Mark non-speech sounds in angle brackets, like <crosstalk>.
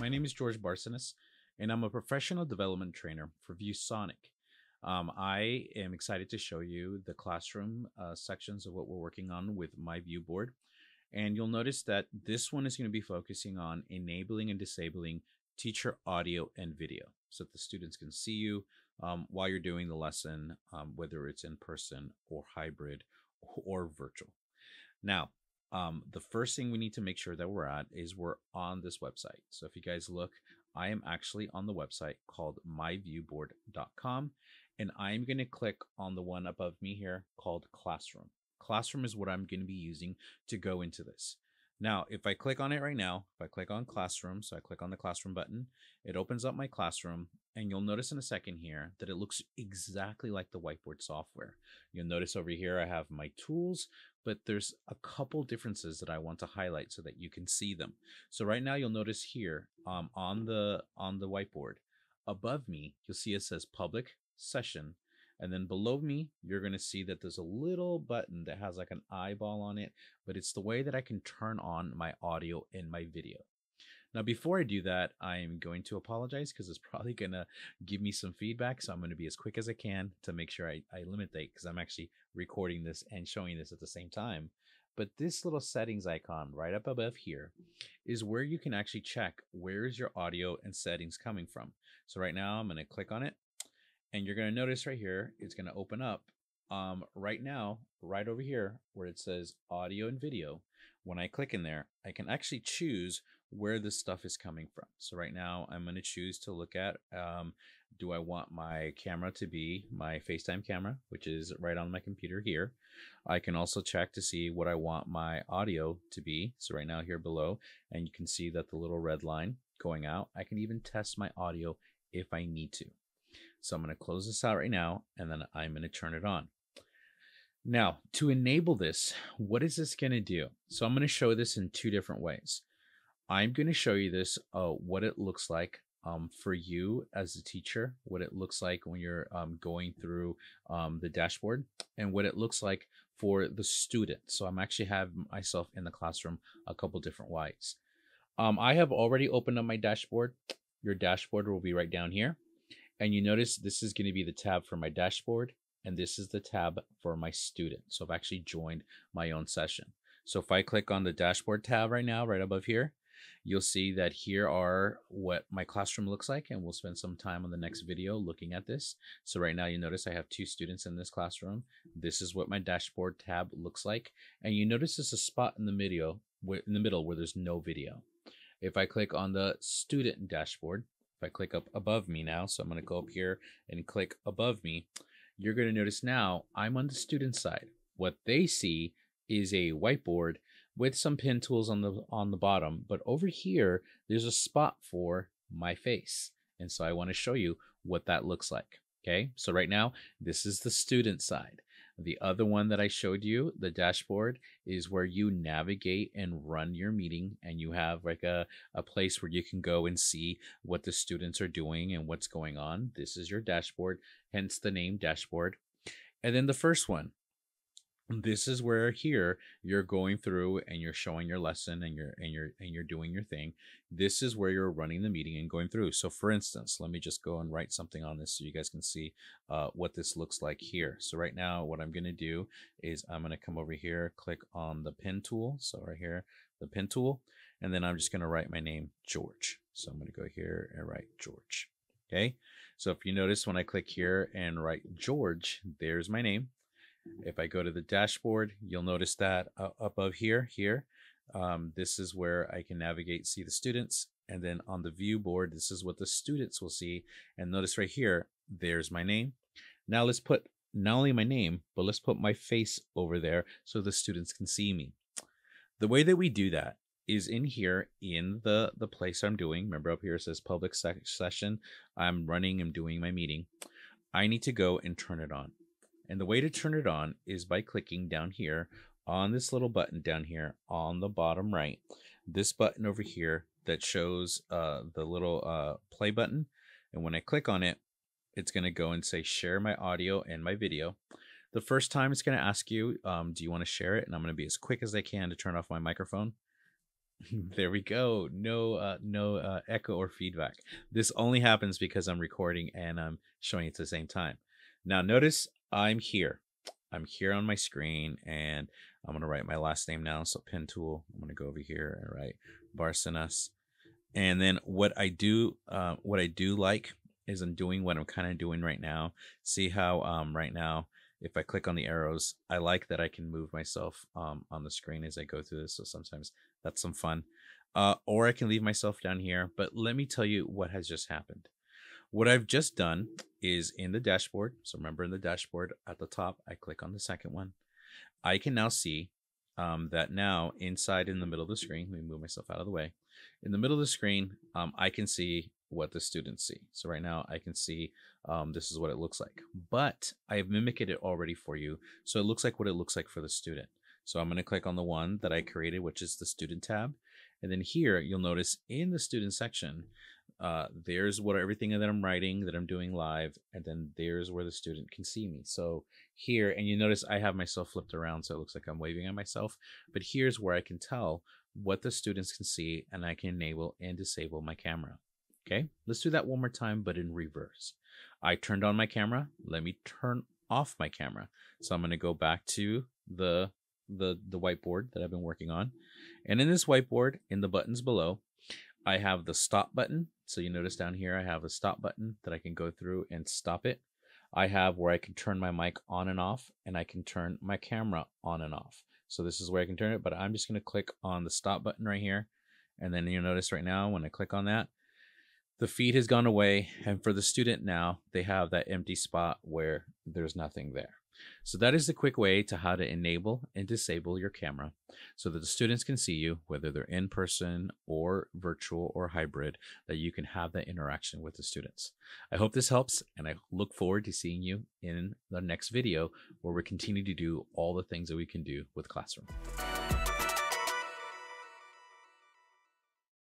My name is George Barcenas, and I'm a professional development trainer for ViewSonic. Um, I am excited to show you the classroom uh, sections of what we're working on with myViewBoard. And you'll notice that this one is going to be focusing on enabling and disabling teacher audio and video so that the students can see you um, while you're doing the lesson, um, whether it's in person or hybrid or virtual. Now, um, the first thing we need to make sure that we're at is we're on this website. So if you guys look, I am actually on the website called myviewboard.com and I'm going to click on the one above me here called Classroom. Classroom is what I'm going to be using to go into this. Now, if I click on it right now, if I click on Classroom, so I click on the Classroom button, it opens up my Classroom, and you'll notice in a second here that it looks exactly like the whiteboard software. You'll notice over here I have my tools, but there's a couple differences that I want to highlight so that you can see them. So right now you'll notice here um, on the on the whiteboard above me, you'll see it says public session. And then below me, you're going to see that there's a little button that has like an eyeball on it, but it's the way that I can turn on my audio and my video. Now, before I do that, I'm going to apologize because it's <laughs> probably going to give me some feedback. So I'm going to be as quick as I can to make sure I, I limit that because I'm actually recording this and showing this at the same time. But this little settings icon right up above here is where you can actually check where is your audio and settings coming from. So right now I'm going to click on it and you're going to notice right here, it's going to open up um, right now, right over here where it says audio and video. When I click in there, I can actually choose where this stuff is coming from. So right now I'm going to choose to look at, um, do I want my camera to be my FaceTime camera, which is right on my computer here. I can also check to see what I want my audio to be. So right now here below, and you can see that the little red line going out, I can even test my audio if I need to. So I'm going to close this out right now, and then I'm going to turn it on. Now, to enable this, what is this going to do? So I'm going to show this in two different ways. I'm going to show you this, uh, what it looks like um, for you as a teacher, what it looks like when you're um, going through um, the dashboard, and what it looks like for the student. So I'm actually have myself in the classroom a couple different ways. Um, I have already opened up my dashboard. Your dashboard will be right down here. And you notice this is going to be the tab for my dashboard, and this is the tab for my student. So I've actually joined my own session. So if I click on the dashboard tab right now, right above here, you'll see that here are what my classroom looks like, and we'll spend some time on the next video looking at this. So right now you notice I have two students in this classroom. This is what my dashboard tab looks like. And you notice there's a spot in the video, in the middle where there's no video. If I click on the student dashboard, if I click up above me now, so I'm going to go up here and click above me, you're going to notice now I'm on the student side. What they see is a whiteboard with some pen tools on the on the bottom, but over here there's a spot for my face. And so I want to show you what that looks like. Okay, so right now this is the student side. The other one that I showed you, the dashboard, is where you navigate and run your meeting and you have like a, a place where you can go and see what the students are doing and what's going on. This is your dashboard, hence the name dashboard. And then the first one, this is where here you're going through and you're showing your lesson and you're and you're and you're doing your thing. This is where you're running the meeting and going through. So for instance let me just go and write something on this so you guys can see uh, what this looks like here. So right now what i'm going to do is i'm going to come over here click on the pen tool. So right here the pen tool and then i'm just going to write my name george. So i'm going to go here and write george okay? So if you notice when i click here and write george there's my name if I go to the dashboard, you'll notice that uh, above here, here, um, this is where I can navigate, see the students. And then on the view board, this is what the students will see. And notice right here, there's my name. Now let's put not only my name, but let's put my face over there so the students can see me. The way that we do that is in here in the, the place I'm doing. Remember up here it says public session. I'm running, I'm doing my meeting. I need to go and turn it on. And the way to turn it on is by clicking down here on this little button down here on the bottom right. This button over here that shows uh, the little uh, play button. And when I click on it, it's going to go and say share my audio and my video. The first time it's going to ask you, um, do you want to share it? And I'm going to be as quick as I can to turn off my microphone. <laughs> there we go. No, uh, no uh, echo or feedback. This only happens because I'm recording and I'm showing it at the same time. Now, notice I'm here. I'm here on my screen, and I'm gonna write my last name now. So pen tool. I'm gonna go over here and write Barcenas. And then what I do, uh, what I do like is I'm doing what I'm kind of doing right now. See how um, right now, if I click on the arrows, I like that I can move myself um, on the screen as I go through this. So sometimes that's some fun. Uh, or I can leave myself down here. But let me tell you what has just happened. What I've just done is in the dashboard. So remember in the dashboard at the top, I click on the second one. I can now see um, that now inside in the middle of the screen, let me move myself out of the way. In the middle of the screen, um, I can see what the students see. So right now I can see um, this is what it looks like, but I have mimicked it already for you. So it looks like what it looks like for the student. So I'm going to click on the one that I created, which is the student tab. And then here you'll notice in the student section, uh, there's what everything that I'm writing that I'm doing live, and then there's where the student can see me. So here, and you notice I have myself flipped around, so it looks like I'm waving at myself. But here's where I can tell what the students can see, and I can enable and disable my camera. Okay, let's do that one more time, but in reverse. I turned on my camera. Let me turn off my camera. So I'm going to go back to the the the whiteboard that I've been working on. And in this whiteboard, in the buttons below, I have the stop button. So you notice down here, I have a stop button that I can go through and stop it. I have where I can turn my mic on and off, and I can turn my camera on and off. So this is where I can turn it, but I'm just going to click on the stop button right here. And then you'll notice right now, when I click on that, the feed has gone away. And for the student now, they have that empty spot where there's nothing there. So that is the quick way to how to enable and disable your camera so that the students can see you, whether they're in person or virtual or hybrid, that you can have that interaction with the students. I hope this helps and I look forward to seeing you in the next video where we continue to do all the things that we can do with Classroom.